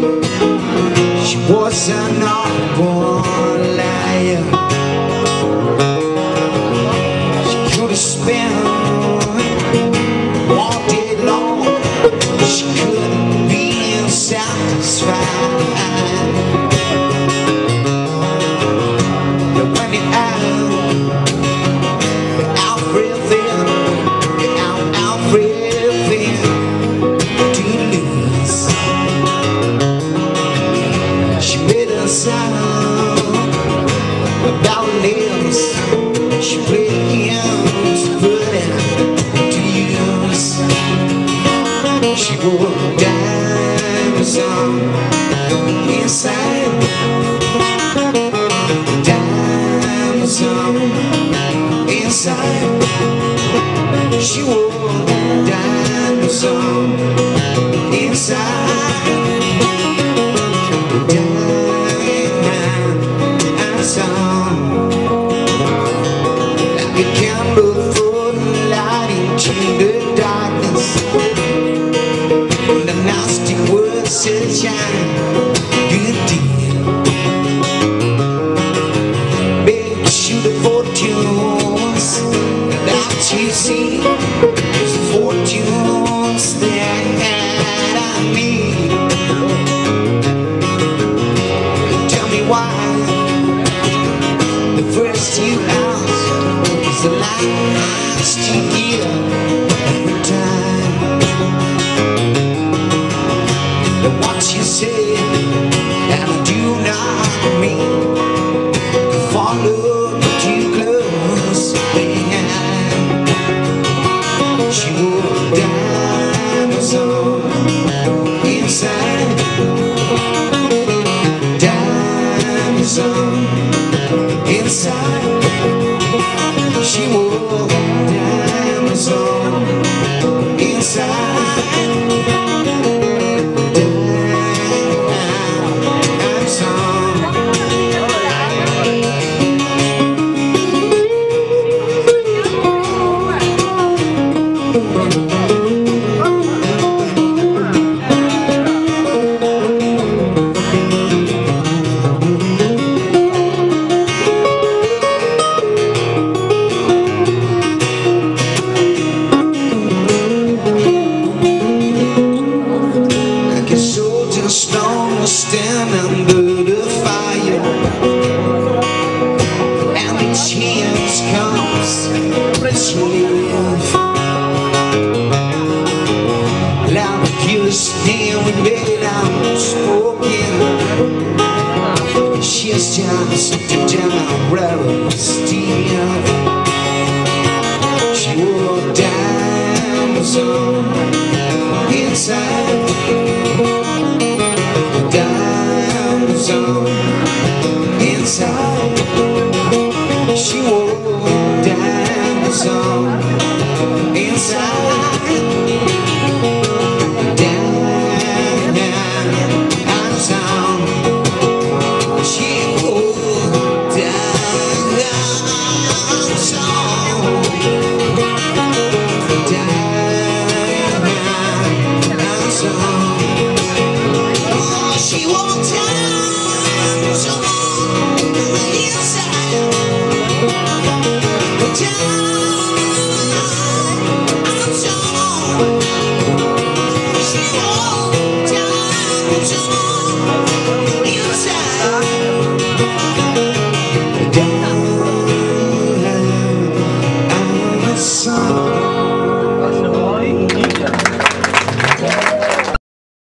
She was an unborn liar. She could have spent sound about limbs. She played hymns, put it to use. She wore diamonds on inside. Diamonds on inside. She wore diamonds on inside. Like a candle for the light the darkness. The nasty world says shine Good deal Big shoot of fortunes That you see. Fortunes that I need Tell me why the first is the you hear every time. And what you say, and I do not mean follow too close inside. She and we made it outspoken. She's just a general steel. She wore diamonds on inside. Diamonds on inside. sun.